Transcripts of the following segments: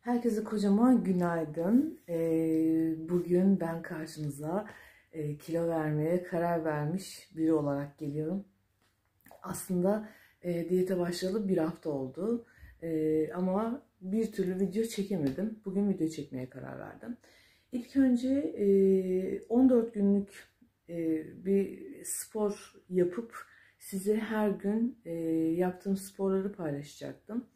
Herkese kocaman günaydın. Ee, bugün ben karşınıza e, kilo vermeye karar vermiş biri olarak geliyorum. Aslında e, diyete başlayalı bir hafta oldu. E, ama bir türlü video çekemedim. Bugün video çekmeye karar verdim. İlk önce e, 14 günlük bir spor yapıp size her gün yaptığım sporları paylaşacaktım.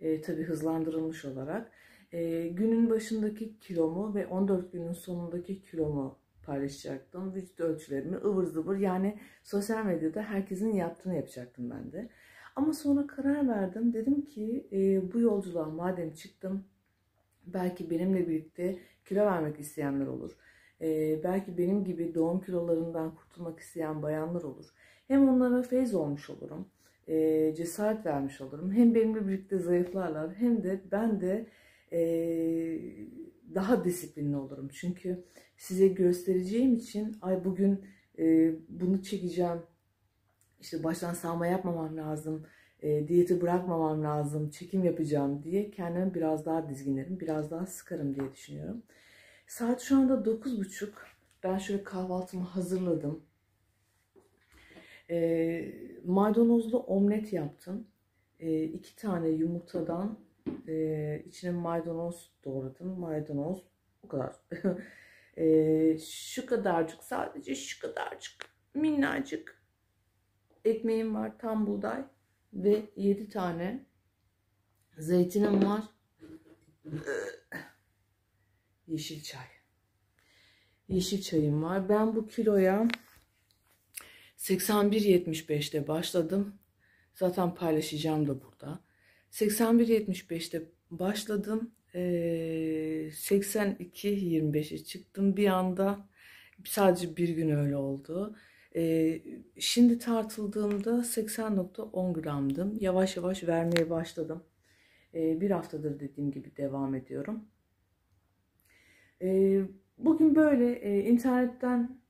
E, tabii hızlandırılmış olarak. E, günün başındaki kilomu ve 14 günün sonundaki kilomu paylaşacaktım. Vücut ölçülerimi ıvır zıvır yani sosyal medyada herkesin yaptığını yapacaktım ben de. Ama sonra karar verdim. Dedim ki e, bu yolculuğa madem çıktım belki benimle birlikte kilo vermek isteyenler olur. E, belki benim gibi doğum kilolarından kurtulmak isteyen bayanlar olur. Hem onlara feyz olmuş olurum. E, cesaret vermiş olurum. Hem benimle birlikte zayıflarlar hem de ben de daha disiplinli olurum. Çünkü size göstereceğim için ay bugün bunu çekeceğim. İşte baştan sağma yapmamam lazım. Diyeti bırakmamam lazım. Çekim yapacağım diye kendimi biraz daha dizginlerim. Biraz daha sıkarım diye düşünüyorum. Saat şu anda 9.30. Ben şöyle kahvaltımı hazırladım. Maydanozlu omlet yaptım. E, iki tane yumurtadan e, içine maydanoz doğradım. Maydanoz bu kadar. e, şu kadarcık sadece şu kadarcık minnacık ekmeğim var tam buğday ve 7 tane zeytinim var. Yeşil çay. Yeşil çayım var. Ben bu kiloya 81.75'te başladım. Zaten paylaşacağım da burada. 81.75'te başladım. Ee, 82.25'e çıktım bir anda. Sadece bir gün öyle oldu. Ee, şimdi tartıldığımda 80.10 gramdım. Yavaş yavaş vermeye başladım. Ee, bir haftadır dediğim gibi devam ediyorum. Ee, bugün böyle e, internetten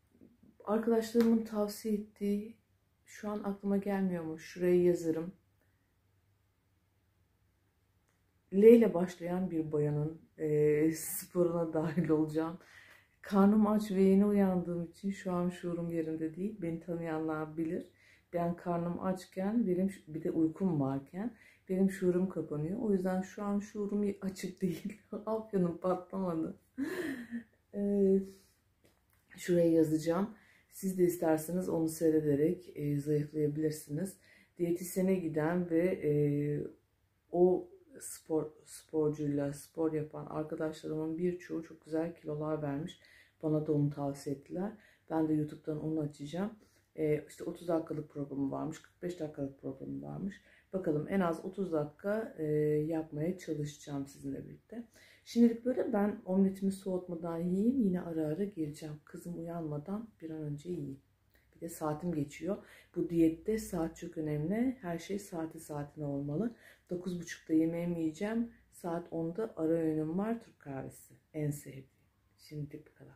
arkadaşlarımın tavsiye ettiği şu an aklıma gelmiyormuş. Şuraya yazarım. L ile başlayan bir bayanın e, sporuna dahil olacağım. Karnım aç ve yeni uyandığım için şu an şuurum yerinde değil. Beni tanıyanlar bilir. Ben karnım açken, benim bir de uykum varken benim şuurum kapanıyor. O yüzden şu an şuurum açık değil. Afyonum patlamadı. e, şuraya yazacağım. Siz de isterseniz onu seyrederek e, zayıflayabilirsiniz. Diyetisyene giden ve e, o spor sporcuyla spor yapan arkadaşlarımın birçoğu çok güzel kilolar vermiş. Bana da onu tavsiye ettiler. Ben de YouTube'dan onu açacağım. Ee, işte 30 dakikalık programı varmış, 45 dakikalık programı varmış. Bakalım en az 30 dakika e, yapmaya çalışacağım sizinle birlikte. Şimdilik böyle ben omletimi soğutmadan yiyeyim. Yine ara ara geleceğim. Kızım uyanmadan bir an önce yiyeyim. De saatim geçiyor. Bu diyette saat çok önemli. Her şey saati saatine olmalı. 9.30'da yemeğimi yiyeceğim. Saat 10'da ara öğünüm var. Türk kahvesi. En sevdiğim. Şimdi bu kadar.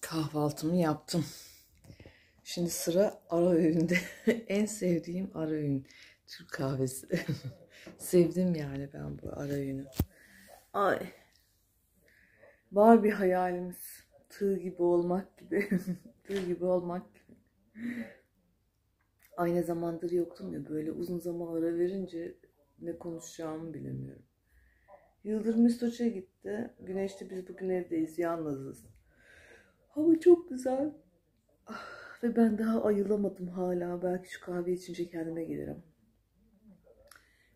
Kahvaltımı yaptım. Şimdi sıra ara öğünde. en sevdiğim ara öğün. Türk kahvesi. Sevdim yani ben bu ara öğünü. Ay. Var bir hayalimiz. Tığ gibi olmak gibi. Tığ gibi olmak gibi. Aynı zamandır yoktum ya böyle uzun zaman ara verince ne konuşacağımı bilemiyorum. Yıldırım İstoç'a gitti. Güneşte biz bugün evdeyiz. Yalnızız. Hava çok güzel. Ah, ve ben daha ayılamadım hala. Belki şu kahve içince kendime gelirim.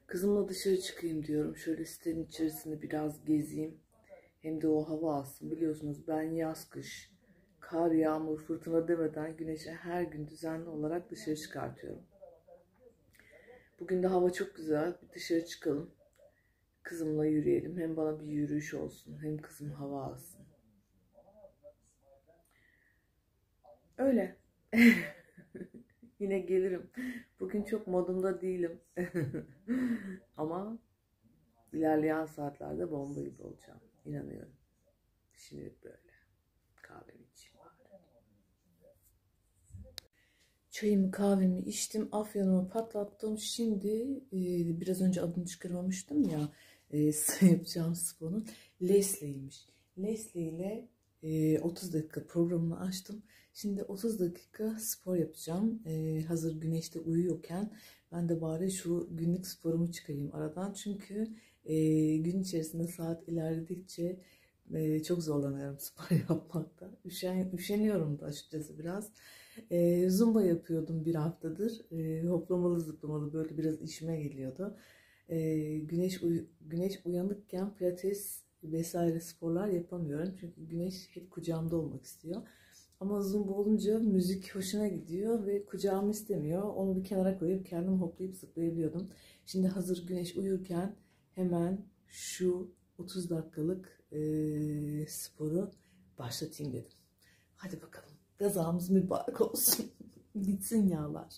Kızımla dışarı çıkayım diyorum. Şöyle sitenin içerisinde biraz gezeyim. Hem de o hava alsın. Biliyorsunuz ben yaz kış, kar, yağmur, fırtına demeden güneşe her gün düzenli olarak dışarı çıkartıyorum. Bugün de hava çok güzel. Bir dışarı çıkalım. Kızımla yürüyelim. Hem bana bir yürüyüş olsun. Hem kızım hava alsın. Öyle. Yine gelirim. Bugün çok modumda değilim. Ama ilerleyen saatlerde bomba gibi olacağım. İnanıyorum. Şimdilik böyle. Kahvemi içeyim. Çayımı kahvemi içtim. Afyonumu patlattım. Şimdi e, biraz önce adını çıkarmamıştım ya. e, yapacağım sporun Leslie'ymiş. Leslie ile e, 30 dakika programını açtım. Şimdi 30 dakika spor yapacağım. E, hazır güneşte uyuyorken ben de bari şu günlük sporumu çıkarayım aradan. Çünkü e, gün içerisinde saat ilerledikçe e, çok zorlanıyorum spor yapmakta. Üşen, üşeniyorum da açıkçası biraz. E, zumba yapıyordum bir haftadır. E, hoplamalı zıplamalı böyle biraz işime geliyordu. Güneş güneş uyanıkken pilates vesaire sporlar yapamıyorum. Çünkü güneş hep kucağımda olmak istiyor. Ama zumba olunca müzik hoşuna gidiyor ve kucağımı istemiyor. Onu bir kenara koyup kendim hoplayıp zıplayabiliyordum. Şimdi hazır güneş uyurken hemen şu 30 dakikalık e, sporu başlatayım dedim. Hadi bakalım. Gazamız mübarek olsun. Gitsin yağlar.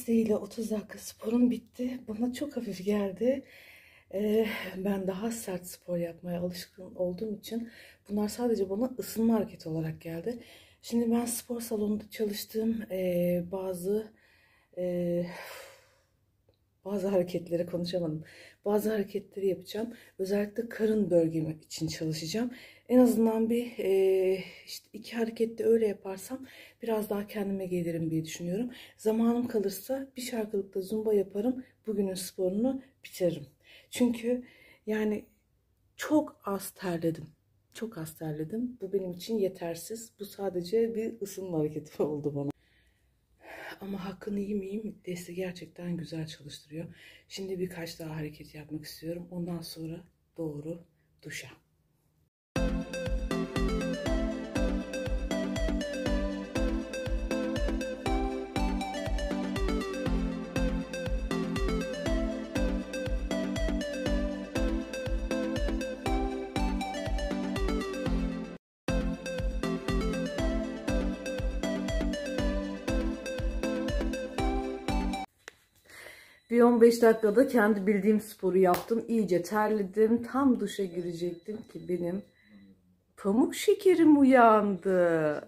Desteğiyle 30 dakika sporum bitti. Bana çok hafif geldi. Ee, ben daha sert spor yapmaya alışkın olduğum için bunlar sadece bana ısınma hareketi olarak geldi. Şimdi ben spor salonunda çalıştığım e, bazı e, bazı hareketleri konuşamadım. Bazı hareketleri yapacağım. Özellikle karın bölgem için çalışacağım. En azından bir e, işte iki harekette öyle yaparsam biraz daha kendime gelirim diye düşünüyorum. Zamanım kalırsa bir şarkılıkta zumba yaparım. Bugünün sporunu bitiririm. Çünkü yani çok az terledim. Çok az terledim. Bu benim için yetersiz. Bu sadece bir ısınma hareketi oldu bana. Ama hakkını yemeyeyim. Desti gerçekten güzel çalıştırıyor. Şimdi birkaç daha hareket yapmak istiyorum. Ondan sonra doğru duşa. Bir 15 dakikada kendi bildiğim sporu yaptım. İyice terledim. Tam duşa girecektim ki benim pamuk şekerim uyandı.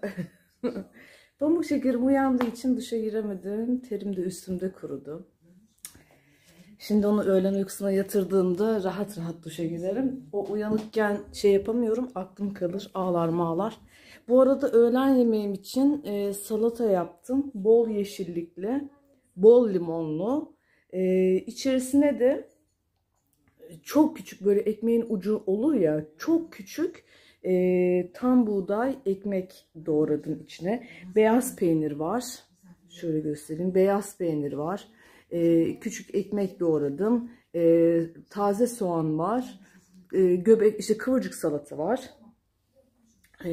pamuk şekerim uyandığı için duşa giremedim. Terim de üstümde kurudu. Şimdi onu öğlen uykusuna yatırdığımda rahat rahat duşa girerim. O uyanıkken şey yapamıyorum. Aklım kalır. Ağlar mağlar. Bu arada öğlen yemeğim için e, salata yaptım. Bol yeşillikli, bol limonlu. Ee, içerisine de çok küçük böyle ekmeğin ucu olur ya çok küçük e, tam buğday ekmek doğradım içine. Beyaz peynir var. Şöyle göstereyim. Beyaz peynir var. E, küçük ekmek doğradım. E, taze soğan var. E, göbek işte kıvırcık salata var. E,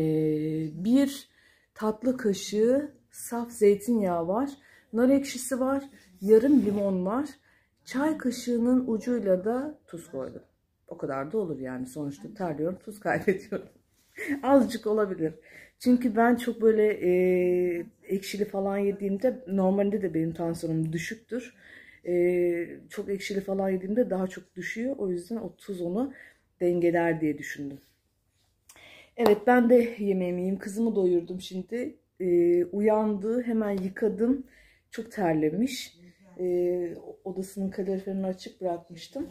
bir tatlı kaşığı saf zeytinyağı var. Nar ekşisi var yarım limon var. Çay kaşığının ucuyla da tuz koydum. O kadar da olur yani. Sonuçta terliyorum, tuz kaybediyorum. Azıcık olabilir. Çünkü ben çok böyle e, ekşili falan yediğimde normalde de benim tansiyonum düşüktür. E, çok ekşili falan yediğimde daha çok düşüyor. O yüzden o tuz onu dengeler diye düşündüm. Evet ben de yemeğimi yiyeyim. Kızımı doyurdum şimdi. E, uyandı. Hemen yıkadım. Çok terlemiş e, odasının kaloriferini açık bırakmıştım.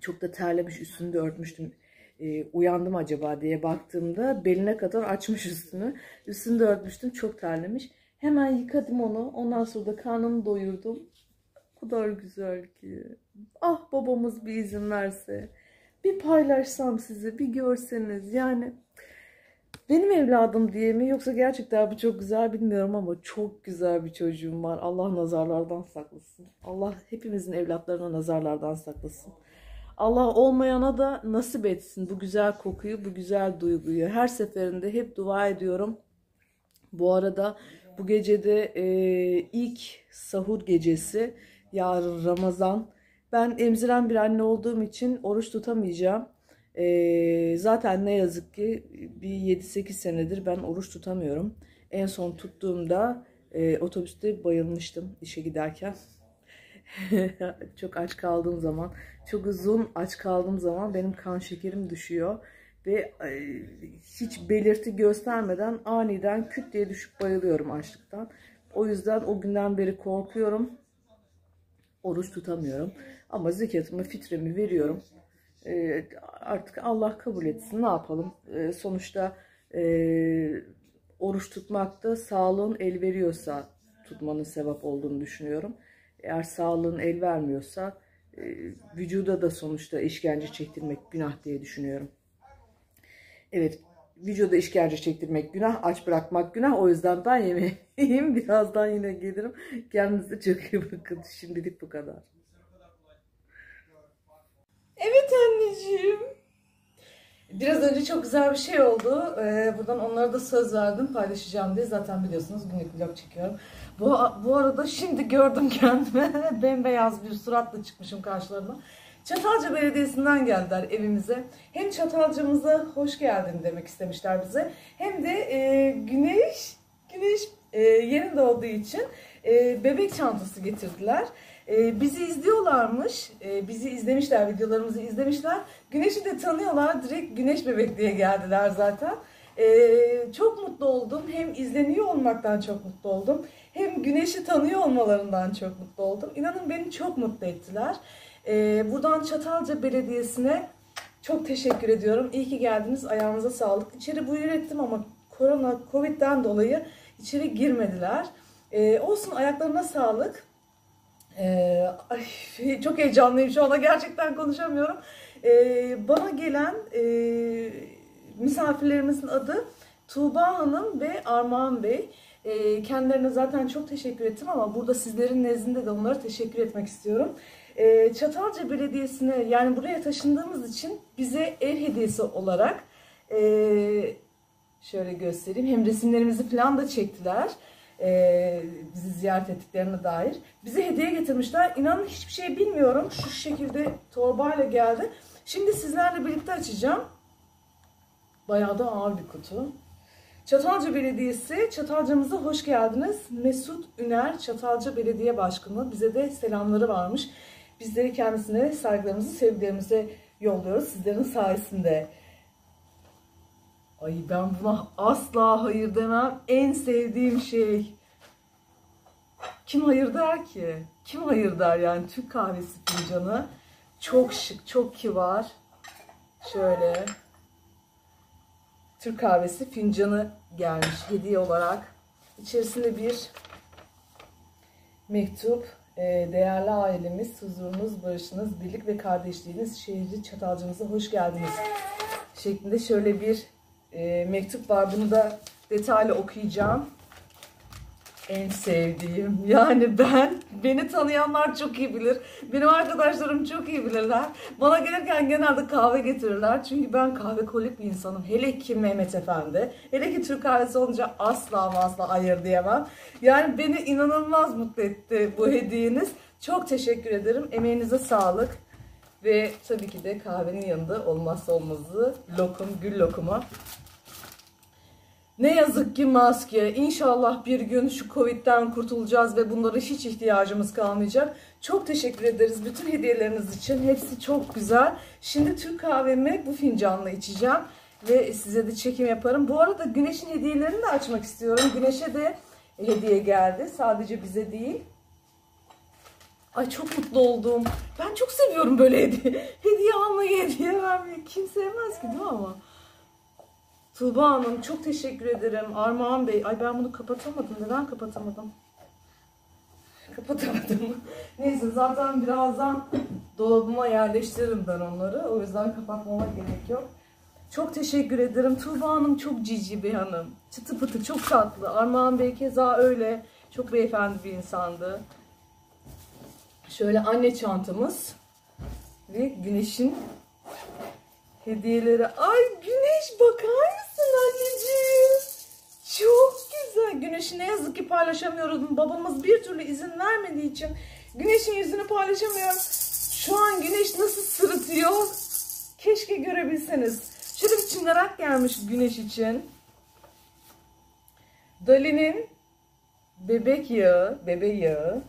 Çok da terlemiş üstünde örtmüştüm. E, uyandım acaba diye baktığımda beline kadar açmış üstünü. Üstünde örtmüştüm çok terlemiş. Hemen yıkadım onu. Ondan sonra da karnını doyurdum. O kadar güzel ki. Ah babamız bir izin verse. Bir paylaşsam size bir görseniz yani benim evladım diye mi yoksa gerçekten bu çok güzel bilmiyorum ama çok güzel bir çocuğum var. Allah nazarlardan saklasın. Allah hepimizin evlatlarına nazarlardan saklasın. Allah olmayana da nasip etsin bu güzel kokuyu, bu güzel duyguyu. Her seferinde hep dua ediyorum. Bu arada bu gecede e, ilk sahur gecesi yarın Ramazan. Ben emziren bir anne olduğum için oruç tutamayacağım. E, zaten ne yazık ki bir 7-8 senedir ben oruç tutamıyorum. En son tuttuğumda e, otobüste bayılmıştım işe giderken. çok aç kaldığım zaman, çok uzun aç kaldığım zaman benim kan şekerim düşüyor ve e, hiç belirti göstermeden aniden küt diye düşüp bayılıyorum açlıktan. O yüzden o günden beri korkuyorum. Oruç tutamıyorum. Ama zekatımı, fitremi veriyorum. E, artık Allah kabul etsin. Ne yapalım? E, sonuçta oruç tutmak da sağlığın el veriyorsa tutmanın sevap olduğunu düşünüyorum. Eğer sağlığın el vermiyorsa vücuda da sonuçta işkence çektirmek günah diye düşünüyorum. Evet vücuda işkence çektirmek günah, aç bırakmak günah. O yüzden ben yemeğim. Birazdan yine gelirim. Kendinize çok iyi bakın. Şimdilik bu kadar. Evet anneciğim. Biraz önce çok güzel bir şey oldu. Ee, buradan onlara da söz verdim paylaşacağım diye. Zaten biliyorsunuz günlük vlog çekiyorum. Bu, bu arada şimdi gördüm kendime. Bembeyaz bir suratla çıkmışım karşılarına. Çatalca Belediyesi'nden geldiler evimize. Hem Çatalca'mıza hoş geldin demek istemişler bize. Hem de e, güneş güneş e, yerinde olduğu için e, bebek çantası getirdiler. E, bizi izliyorlarmış. E, bizi izlemişler, videolarımızı izlemişler. Güneş'i de tanıyorlar. Direkt Güneş Bebek diye geldiler zaten. E, çok mutlu oldum. Hem izleniyor olmaktan çok mutlu oldum. Hem Güneş'i tanıyor olmalarından çok mutlu oldum. İnanın beni çok mutlu ettiler. Ee, buradan Çatalca Belediyesi'ne çok teşekkür ediyorum. İyi ki geldiniz. Ayağınıza sağlık. İçeri buyur ettim ama korona, covid'den dolayı içeri girmediler. Ee, olsun ayaklarına sağlık. Ee, çok heyecanlıyım şu anda. Gerçekten konuşamıyorum. Ee, bana gelen e, misafirlerimizin adı Tuğba Hanım ve Armağan Bey. E, kendilerine zaten çok teşekkür ettim ama burada sizlerin nezdinde de onlara teşekkür etmek istiyorum. E, Çatalca Belediyesi'ne yani buraya taşındığımız için bize ev hediyesi olarak e, şöyle göstereyim. Hem resimlerimizi falan da çektiler. E, bizi ziyaret ettiklerine dair. Bize hediye getirmişler. İnanın hiçbir şey bilmiyorum. Şu şekilde torbayla geldi. Şimdi sizlerle birlikte açacağım. Bayağı da ağır bir kutu. Çatalca Belediyesi, Çatalca'mıza hoş geldiniz. Mesut Üner, Çatalca Belediye Başkanı. Bize de selamları varmış. Bizleri kendisine saygılarımızı, sevgilerimizi yolluyoruz sizlerin sayesinde. Ay ben buna asla hayır demem. En sevdiğim şey. Kim hayır der ki? Kim hayır der yani Türk kahvesi fincanı. Çok şık, çok kibar. Şöyle. Türk kahvesi fincanı gelmiş hediye olarak. İçerisinde bir mektup. Ee, değerli ailemiz, huzurunuz, barışınız, birlik ve kardeşliğiniz, şehri Çatalca'mıza hoş geldiniz. Şeklinde şöyle bir e, mektup var. Bunu da detaylı okuyacağım. En sevdiğim. Yani ben, beni tanıyanlar çok iyi bilir. Benim arkadaşlarım çok iyi bilirler. Bana gelirken genelde kahve getirirler. Çünkü ben kahve kolik bir insanım. Hele ki Mehmet Efendi. Hele ki Türk kahvesi olunca asla asla hayır diyemem. Yani beni inanılmaz mutlu etti bu hediyeniz. Çok teşekkür ederim. Emeğinize sağlık. Ve tabii ki de kahvenin yanında olmazsa olmazı lokum, gül lokumu. Ne yazık ki maske. İnşallah bir gün şu Covid'den kurtulacağız ve bunlara hiç ihtiyacımız kalmayacak. Çok teşekkür ederiz bütün hediyeleriniz için. Hepsi çok güzel. Şimdi Türk kahvemi bu fincanla içeceğim ve size de çekim yaparım. Bu arada Güneş'in hediyelerini de açmak istiyorum. Güneş'e de hediye geldi. Sadece bize değil. Ay çok mutlu oldum. Ben çok seviyorum böyle hediye. Hediye almayı, hediye vermeyi. Kim sevmez ki değil mi ama? Tuğba Hanım çok teşekkür ederim. Armağan Bey. Ay ben bunu kapatamadım. Neden kapatamadım? Kapatamadım. Neyse zaten birazdan dolabıma yerleştiririm ben onları. O yüzden kapatmama gerek yok. Çok teşekkür ederim. Tuğba Hanım çok cici bir hanım. Çıtı pıtı çok tatlı. Armağan Bey keza öyle. Çok beyefendi bir insandı. Şöyle anne çantamız. Ve güneşin hediyeleri. Ay güneş bakar mısın anneciğim? Çok güzel. Güneşi ne yazık ki paylaşamıyoruz. Babamız bir türlü izin vermediği için güneşin yüzünü paylaşamıyorum. Şu an güneş nasıl sırıtıyor? Keşke görebilseniz. Şöyle bir çıngırak gelmiş güneş için. Dali'nin bebek yağı, bebe yağı.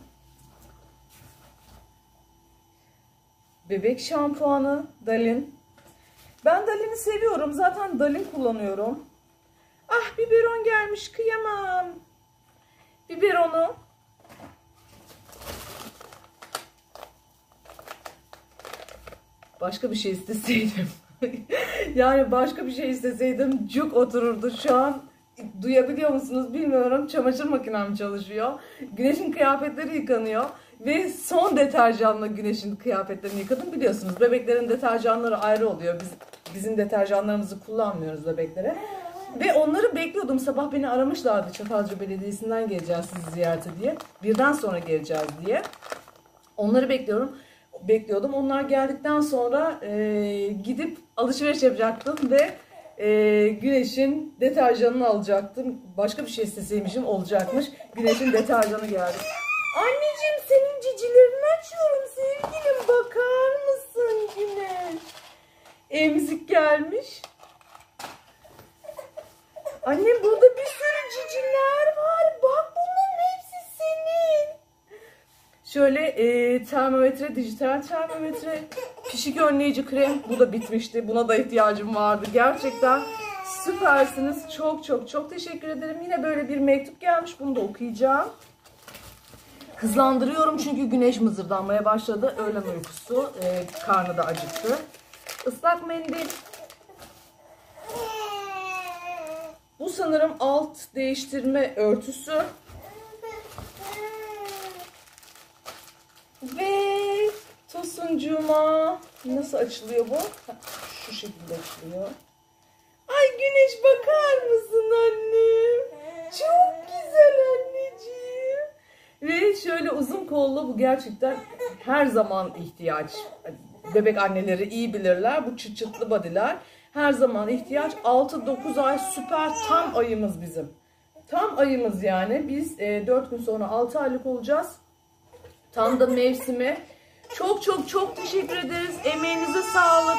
Bebek şampuanı Dalin. Ben Dalin'i seviyorum. Zaten Dalin kullanıyorum. Ah biberon gelmiş kıyamam. Biberonu. Başka bir şey isteseydim. yani başka bir şey isteseydim cuk otururdu. Şu an duyabiliyor musunuz bilmiyorum. Çamaşır makinem çalışıyor. Güneşin kıyafetleri yıkanıyor. Ve son deterjanla güneşin kıyafetlerini yıkadım. Biliyorsunuz bebeklerin deterjanları ayrı oluyor. Biz bizim deterjanlarımızı kullanmıyoruz bebeklere. Ve onları bekliyordum. Sabah beni aramışlardı Çatalca Belediyesi'nden geleceğiz sizi ziyarete diye. Birden sonra geleceğiz diye. Onları bekliyorum. Bekliyordum. Onlar geldikten sonra e, gidip alışveriş yapacaktım ve e, Güneş'in deterjanını alacaktım. Başka bir şey isteseymişim olacakmış. Güneş'in deterjanı geldi. Anneciğim senin cicilerini açıyorum sevgilim. Bakar? Emzik gelmiş. Anne burada bir sürü ciciler var. Bak bunların hepsi senin. Şöyle e, termometre, dijital termometre, pişik önleyici krem. Bu da bitmişti. Buna da ihtiyacım vardı. Gerçekten süpersiniz. Çok çok çok teşekkür ederim. Yine böyle bir mektup gelmiş. Bunu da okuyacağım. Hızlandırıyorum çünkü güneş mızırdanmaya başladı. Öğlen uykusu. E, karnı da acıktı. Islak mendil. Bu sanırım alt değiştirme örtüsü. Ve tosuncuma nasıl açılıyor bu? Şu şekilde açılıyor. Ay güneş bakar mısın annem? Çok güzel anneciğim. Ve şöyle uzun kollu bu gerçekten her zaman ihtiyaç. Bebek anneleri iyi bilirler. Bu çıt çıtlı bodyler her zaman ihtiyaç. 6-9 ay süper tam ayımız bizim. Tam ayımız yani. Biz e, 4 gün sonra 6 aylık olacağız. Tam da mevsimi. Çok çok çok teşekkür ederiz. Emeğinize sağlık.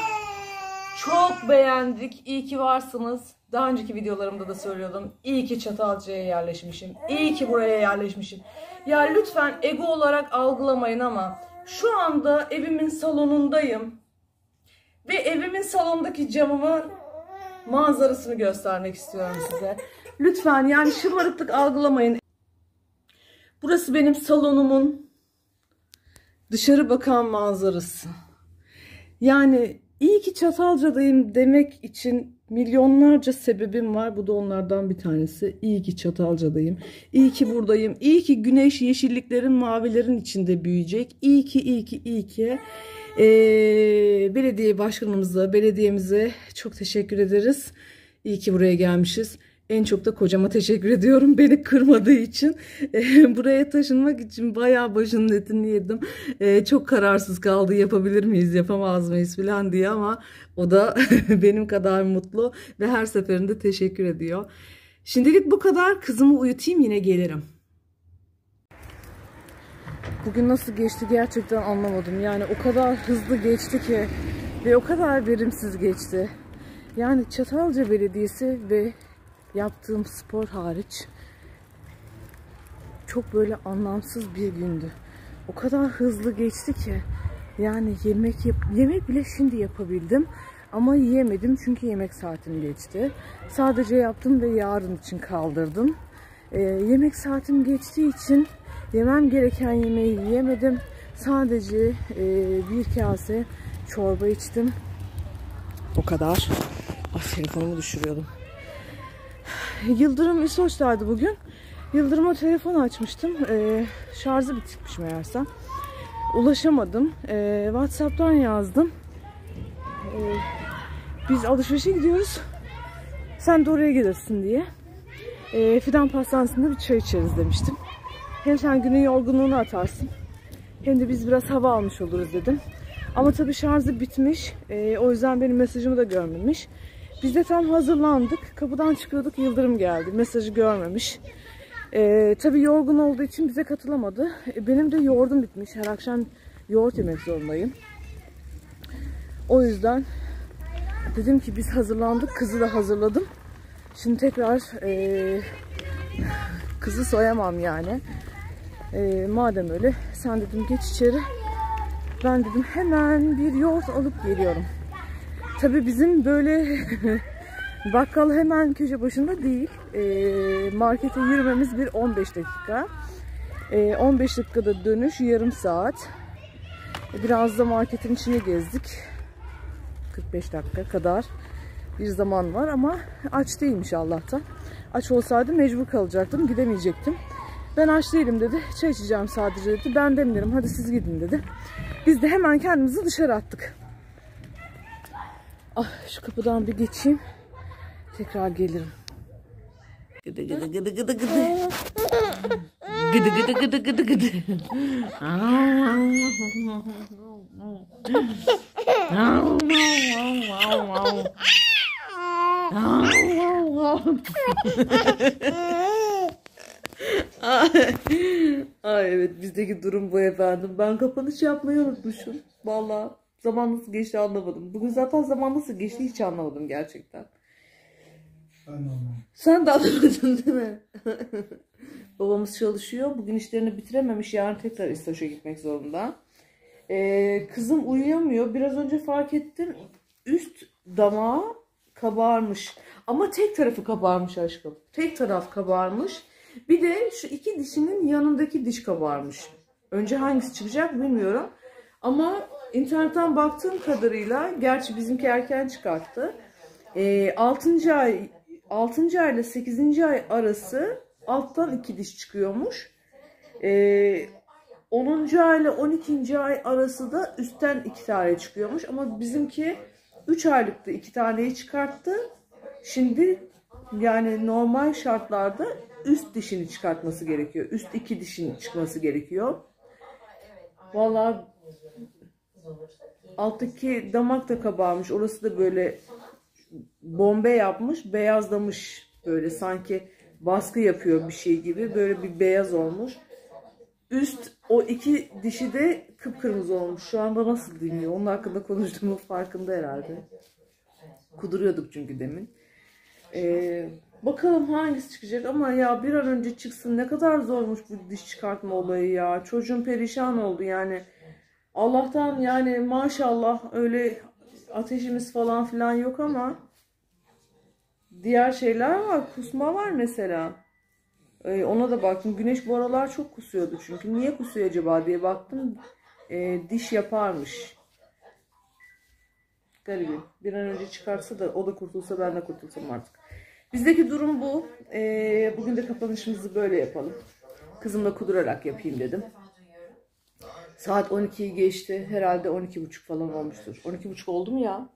Çok beğendik. İyi ki varsınız. Daha önceki videolarımda da söylüyordum. İyi ki Çatalca'ya yerleşmişim. İyi ki buraya yerleşmişim. Ya lütfen ego olarak algılamayın ama şu anda evimin salonundayım. Ve evimin salondaki camımın manzarasını göstermek istiyorum size. Lütfen yani şımarıklık algılamayın. Burası benim salonumun dışarı bakan manzarası. Yani iyi ki Çatalca'dayım demek için milyonlarca sebebim var. Bu da onlardan bir tanesi. İyi ki Çatalca'dayım. İyi ki buradayım. İyi ki güneş yeşilliklerin, mavilerin içinde büyüyecek. İyi ki, iyi ki, iyi ki. Ee, belediye başkanımıza, belediyemize çok teşekkür ederiz. İyi ki buraya gelmişiz. En çok da kocama teşekkür ediyorum beni kırmadığı için. Buraya taşınmak için bayağı başının etini yedim. Çok kararsız kaldı yapabilir miyiz yapamaz mıyız falan diye ama o da benim kadar mutlu ve her seferinde teşekkür ediyor. Şimdilik bu kadar. Kızımı uyutayım yine gelirim. Bugün nasıl geçti gerçekten anlamadım. Yani o kadar hızlı geçti ki ve o kadar verimsiz geçti. Yani Çatalca Belediyesi ve yaptığım spor hariç çok böyle anlamsız bir gündü. O kadar hızlı geçti ki yani yemek yap yemek bile şimdi yapabildim ama yiyemedim çünkü yemek saatim geçti. Sadece yaptım ve yarın için kaldırdım. Ee, yemek saatim geçtiği için yemem gereken yemeği yiyemedim. Sadece e, bir kase çorba içtim. O kadar. Ah telefonumu düşürüyordum. Yıldırım İsoç'taydı bugün. Yıldırım'a telefon açmıştım. Ee, şarjı bitikmiş meğerse. Ulaşamadım. Ee, Whatsapp'tan yazdım. Ee, biz alışverişe gidiyoruz. Sen de oraya gelirsin diye. Ee, Fidan Pastanesi'nde bir çay içeriz demiştim. Hem sen günün yorgunluğunu atarsın. Hem de biz biraz hava almış oluruz dedim. Ama tabii şarjı bitmiş. E, o yüzden benim mesajımı da görmemiş. Biz de tam hazırlandık. Kapıdan çıkıyorduk Yıldırım geldi. Mesajı görmemiş. E, tabii yorgun olduğu için bize katılamadı. E, benim de yoğurdum bitmiş. Her akşam yoğurt yemek zorundayım. O yüzden dedim ki biz hazırlandık. Kızı da hazırladım. Şimdi tekrar e, kızı soyamam yani. E, madem öyle sen dedim geç içeri. Ben dedim hemen bir yoğurt alıp geliyorum. Tabii bizim böyle bakkal hemen köşe başında değil. E, markete yürümemiz bir 15 dakika. E, 15 dakikada dönüş yarım saat. Biraz da marketin içine gezdik. 45 dakika kadar bir zaman var ama aç değilmiş Allah'tan. Aç olsaydı mecbur kalacaktım, gidemeyecektim. Ben aç değilim dedi. Çay içeceğim sadece dedi. Ben demlerim hadi siz gidin dedi. Biz de hemen kendimizi dışarı attık. Ah şu kapıdan bir geçeyim. Tekrar gelirim. Gıdı gıdı gıdı gıdı gıdı. Gıdı gıdı gıdı gıdı gıdı. Ay evet bizdeki durum bu efendim. Ben kapanış yapmayı unutmuşum. Vallahi zaman nasıl geçti anlamadım. Bugün zaten zaman nasıl geçti hiç anlamadım gerçekten. Ben anlamadım. Sen de anlamadın değil mi? Babamız çalışıyor. Bugün işlerini bitirememiş. Yarın tekrar İstaş'a gitmek zorunda. Ee, kızım uyuyamıyor. Biraz önce fark ettim. Üst damağı kabarmış. Ama tek tarafı kabarmış aşkım. Tek taraf kabarmış. Bir de şu iki dişinin yanındaki diş kabarmış. Önce hangisi çıkacak bilmiyorum. Ama internetten baktığım kadarıyla gerçi bizimki erken çıkarttı. E, 6. ay 6. ay ile 8. ay arası alttan iki diş çıkıyormuş. E, 10. ay ile 12. ay arası da üstten iki tane çıkıyormuş. Ama bizimki 3 aylıkta iki taneyi çıkarttı. Şimdi yani normal şartlarda üst dişini çıkartması gerekiyor. Üst iki dişin çıkması gerekiyor. Vallahi alttaki damak da kabarmış. Orası da böyle bombe yapmış, beyazlamış. Böyle sanki baskı yapıyor bir şey gibi. Böyle bir beyaz olmuş. Üst o iki dişi de kıpkırmızı olmuş. Şu anda nasıl dinliyor? Onun hakkında konuştuğumun farkında herhalde. Kuduruyorduk çünkü demin. Ee, bakalım hangisi çıkacak ama ya bir an önce çıksın. Ne kadar zormuş bu diş çıkartma olayı ya. Çocuğum perişan oldu yani. Allah'tan yani maşallah öyle ateşimiz falan filan yok ama diğer şeyler var. Kusma var mesela. Ee, ona da baktım. Güneş bu aralar çok kusuyordu çünkü. Niye kusuyor acaba diye baktım. Ee, diş yaparmış. Garibim. Bir an önce çıkarsa da o da kurtulsa ben de kurtulsam artık. Bizdeki durum bu. Ee, bugün de kapanışımızı böyle yapalım. Kızımla kudurarak yapayım dedim. Saat 12'yi geçti. Herhalde 12.30 falan olmuştur. 12.30 oldu mu ya?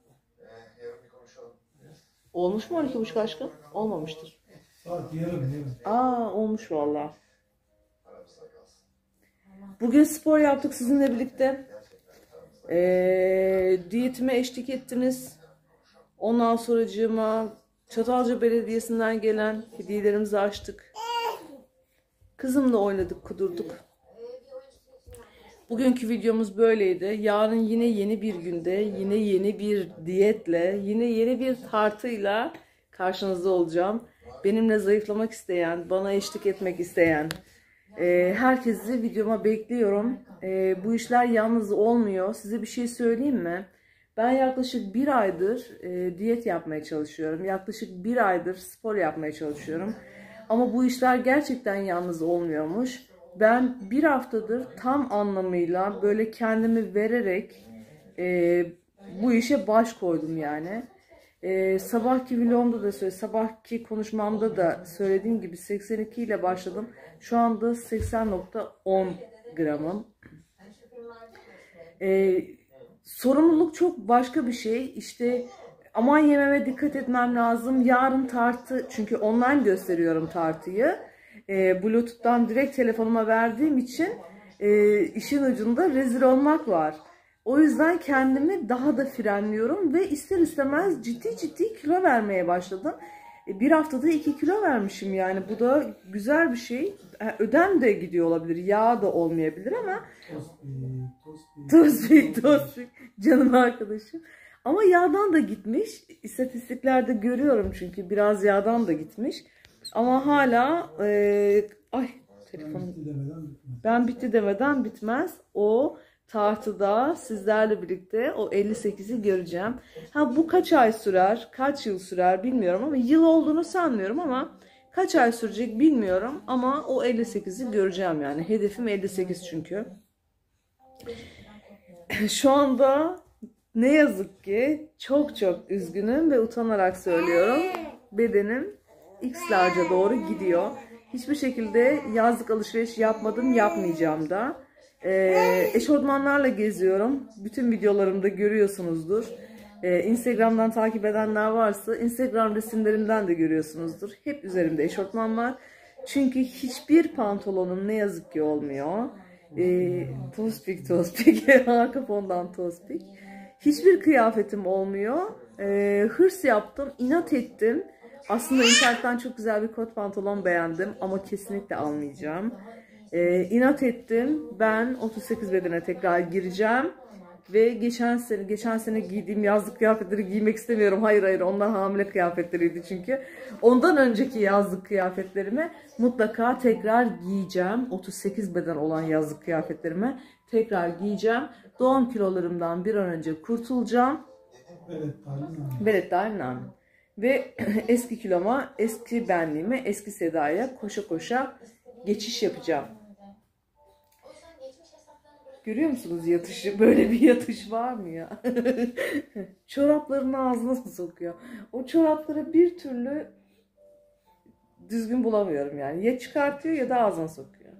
Olmuş mu 12.30 aşkım? Olmamıştır. Saat yarım değil mi? Aa olmuş valla. Bugün spor yaptık sizinle birlikte. Ee, diyetime eşlik ettiniz. Ondan sonracığıma Çatalca Belediyesi'nden gelen hediyelerimizi açtık. Kızımla oynadık, kudurduk. Bugünkü videomuz böyleydi. Yarın yine yeni bir günde, yine yeni bir diyetle, yine yeni bir tartıyla karşınızda olacağım. Benimle zayıflamak isteyen, bana eşlik etmek isteyen, e, herkesi videoma bekliyorum. E, bu işler yalnız olmuyor. Size bir şey söyleyeyim mi? Ben yaklaşık bir aydır e, diyet yapmaya çalışıyorum. Yaklaşık bir aydır spor yapmaya çalışıyorum. Ama bu işler gerçekten yalnız olmuyormuş. Ben bir haftadır tam anlamıyla böyle kendimi vererek e, bu işe baş koydum yani. E, sabahki vlogumda da söyledim, sabahki konuşmamda da söylediğim gibi 82 ile başladım. Şu anda 80.10 gramım. E, sorumluluk çok başka bir şey. İşte aman yememe dikkat etmem lazım. Yarın tartı çünkü online gösteriyorum tartıyı. E, Bluetooth'tan direkt telefonuma verdiğim için e, işin ucunda rezil olmak var. O yüzden kendimi daha da frenliyorum ve ister istemez ciddi ciddi kilo vermeye başladım. E, Bir haftada 2 kilo vermişim yani bu da güzel bir şey. Ha, Ödem de gidiyor olabilir, yağ da olmayabilir ama. Tospik, Tospik. Canım arkadaşım. Ama yağdan da gitmiş. İstatistiklerde görüyorum çünkü biraz yağdan da gitmiş. Ama hala e, ay telefonum. Ben bitti demeden bitmez. O tartıda sizlerle birlikte o 58'i göreceğim. Ha bu kaç ay sürer, kaç yıl sürer bilmiyorum ama yıl olduğunu sanmıyorum ama kaç ay sürecek bilmiyorum ama o 58'i göreceğim yani. Hedefim 58 çünkü. Şu anda ne yazık ki çok çok üzgünüm ve utanarak söylüyorum. Bedenim X large'a doğru gidiyor. Hiçbir şekilde yazlık alışveriş yapmadım, yapmayacağım da. Ee, eşortmanlarla geziyorum. Bütün videolarımda görüyorsunuzdur. Ee, Instagram'dan takip edenler varsa Instagram resimlerimden de görüyorsunuzdur. Hep üzerimde eşortman var. Çünkü hiçbir pantolonum ne yazık ki olmuyor. Ee, tospik tospik. Arka fondan tospik. Hiçbir kıyafetim olmuyor. Ee, hırs yaptım, inat ettim. Aslında internetten çok güzel bir kot pantolon beğendim ama kesinlikle almayacağım. Ee, inat ettim. Ben 38 bedene tekrar gireceğim. Ve geçen sene geçen sene giydiğim yazlık kıyafetleri giymek istemiyorum. Hayır hayır onlar hamile kıyafetleriydi çünkü. Ondan önceki yazlık kıyafetlerimi mutlaka tekrar giyeceğim. 38 beden olan yazlık kıyafetlerimi tekrar giyeceğim. Doğum kilolarımdan bir an önce kurtulacağım. Evet, Talin Beret Darlan. Ve eski kiloma, eski benliğime, eski Seda'ya koşa koşa geçiş yapacağım. Görüyor musunuz yatışı? Böyle bir yatış var mı ya? Çoraplarını ağzına sokuyor. O çorapları bir türlü düzgün bulamıyorum yani. Ya çıkartıyor ya da ağzına sokuyor.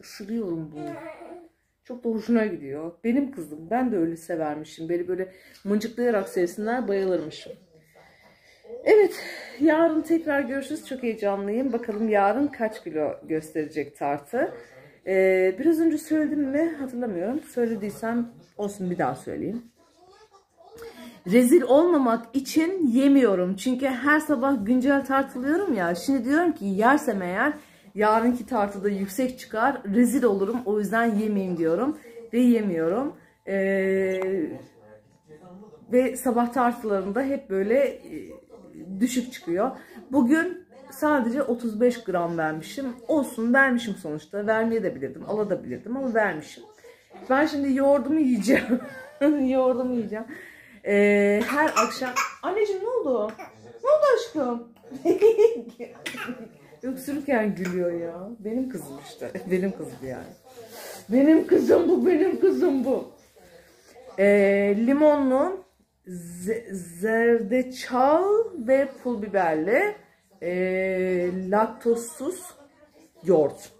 Isırıyorum bunu. Çok da hoşuna gidiyor. Benim kızım. Ben de öyle severmişim. Beni böyle mıncıklayarak sevsinler bayılırmışım. Evet. Yarın tekrar görüşürüz. Çok heyecanlıyım. Bakalım yarın kaç kilo gösterecek tartı. Ee, biraz önce söyledim mi hatırlamıyorum. Söylediysem olsun bir daha söyleyeyim. Rezil olmamak için yemiyorum. Çünkü her sabah güncel tartılıyorum ya. Şimdi diyorum ki yersem eğer yarınki tartıda yüksek çıkar. Rezil olurum. O yüzden yemeyeyim diyorum. Ve yemiyorum. Ee, ve sabah tartılarında hep böyle e, düşük çıkıyor. Bugün sadece 35 gram vermişim. Olsun vermişim sonuçta. Vermeye de bilirdim. Alabilirdim ama vermişim. Ben şimdi yoğurdumu yiyeceğim. yoğurdumu yiyeceğim. Ee, her akşam... Anneciğim ne oldu? Ne oldu aşkım? Öksürürken gülüyor ya. Benim kızım işte. Benim kızım yani. Benim kızım bu, benim kızım bu. Ee, limonlu, ze- zerdeçal ve pul biberli ee, laktozsuz yoğurt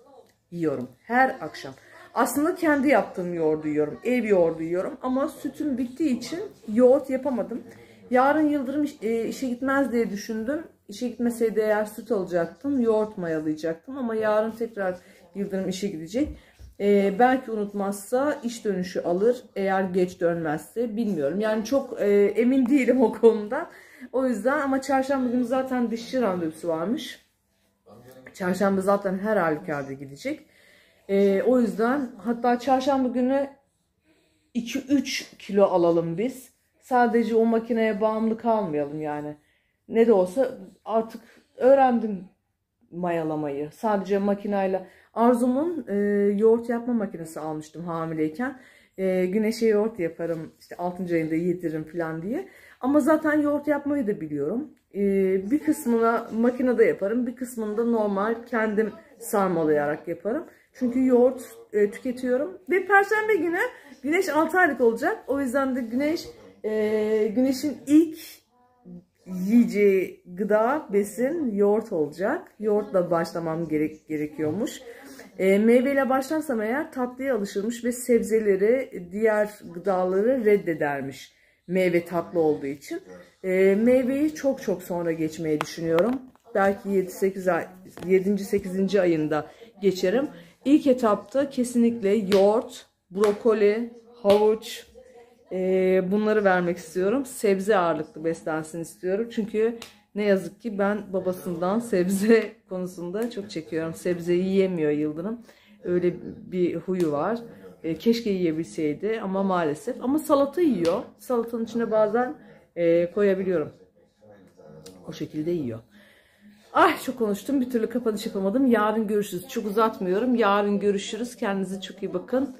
yiyorum her akşam. Aslında kendi yaptığım yoğurdu yiyorum. Ev yoğurdu yiyorum ama sütüm bittiği için yoğurt yapamadım. Yarın Yıldırım e, işe gitmez diye düşündüm. İşe gitmeseydi eğer süt alacaktım. Yoğurt mayalayacaktım ama yarın tekrar Yıldırım işe gidecek. E, belki unutmazsa iş dönüşü alır. Eğer geç dönmezse bilmiyorum. Yani çok e, emin değilim o konuda. O yüzden ama çarşamba günü zaten dişçi randevusu varmış. Çarşamba zaten her halükarda gidecek. Ee, o yüzden hatta çarşamba günü 2-3 kilo alalım biz. Sadece o makineye bağımlı kalmayalım yani. Ne de olsa artık öğrendim mayalamayı. Sadece makineyle. Arzumun e, yoğurt yapma makinesi almıştım hamileyken. E, güneşe yoğurt yaparım işte 6. ayında yediririm falan diye. Ama zaten yoğurt yapmayı da biliyorum. E, bir kısmına makinede yaparım. Bir kısmını da normal kendim sarmalayarak yaparım. Çünkü yoğurt e, tüketiyorum. Ve perşembe günü güneş 6 aylık olacak. O yüzden de güneş e, güneşin ilk yiyeceği gıda, besin yoğurt olacak. Yoğurtla başlamam gerek, gerekiyormuş. E, meyveyle başlarsam eğer tatlıya alışırmış ve sebzeleri, diğer gıdaları reddedermiş. Meyve tatlı olduğu için. E, meyveyi çok çok sonra geçmeyi düşünüyorum. Belki 7-8 ay, 7. 8. ayında geçerim. İlk etapta kesinlikle yoğurt, brokoli, havuç e, bunları vermek istiyorum. Sebze ağırlıklı beslensin istiyorum. Çünkü ne yazık ki ben babasından sebze konusunda çok çekiyorum. Sebzeyi yiyemiyor Yıldırım. Öyle bir huyu var. E, keşke yiyebilseydi ama maalesef. Ama salata yiyor. Salatanın içine bazen e, koyabiliyorum. O şekilde yiyor. Ay çok konuştum. Bir türlü kapanış yapamadım. Yarın görüşürüz. Çok uzatmıyorum. Yarın görüşürüz. Kendinize çok iyi bakın.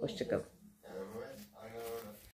Hoşçakalın.